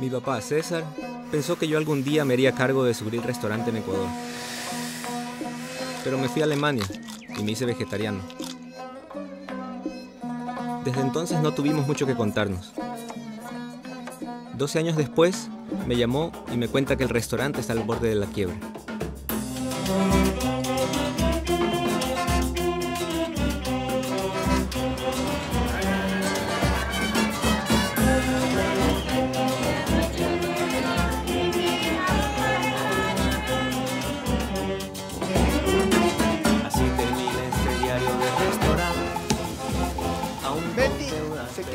Mi papá, César, pensó que yo algún día me haría cargo de su grill restaurante en Ecuador. Pero me fui a Alemania y me hice vegetariano. Desde entonces no tuvimos mucho que contarnos. 12 años después, me llamó y me cuenta que el restaurante está al borde de la quiebra.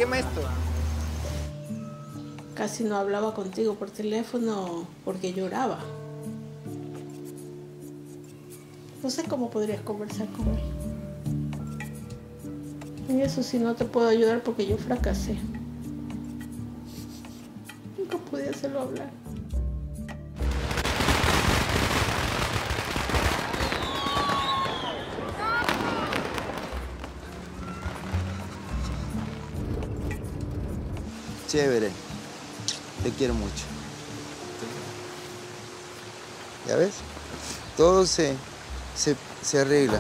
Quema esto. Casi no hablaba contigo por teléfono porque lloraba. No sé cómo podrías conversar con él. En eso sí no te puedo ayudar porque yo fracasé. Nunca pude hacerlo hablar. Chévere. Te quiero mucho. ¿Ya ves? Todo se, se, se arregla.